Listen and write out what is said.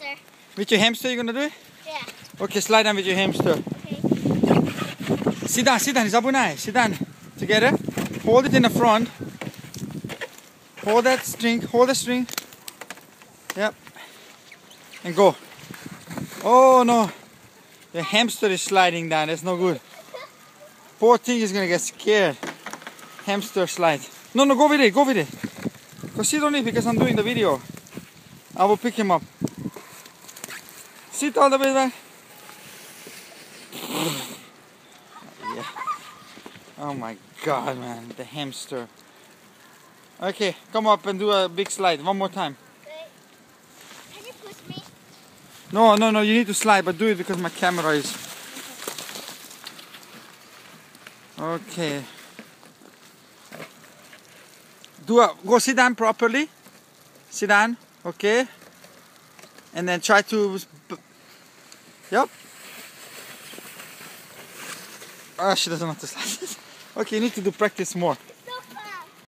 hamster. With your hamster, you're gonna do it? Yeah. Okay, slide down with your hamster. Okay. Sit down, sit down, Zabunai. Sit down. Together. Hold it in the front. Hold that string, hold the string. Yep. And go. Oh no. The hamster is sliding down. That's no good. Poor thing is gonna get scared. Hamster slide. No, no, go with it, go with it. Go sit on it because I'm doing the video. I will pick him up. Sit all the way back. Yeah. Oh my god, man. The hamster. Okay, come up and do a big slide. One more time. Can you push me? No, no, no. You need to slide, but do it because my camera is. Okay. Do a go sit down properly. Sit down. Okay. And then try to. Yep. Ah, she doesn't want to slide. okay, you need to do practice more.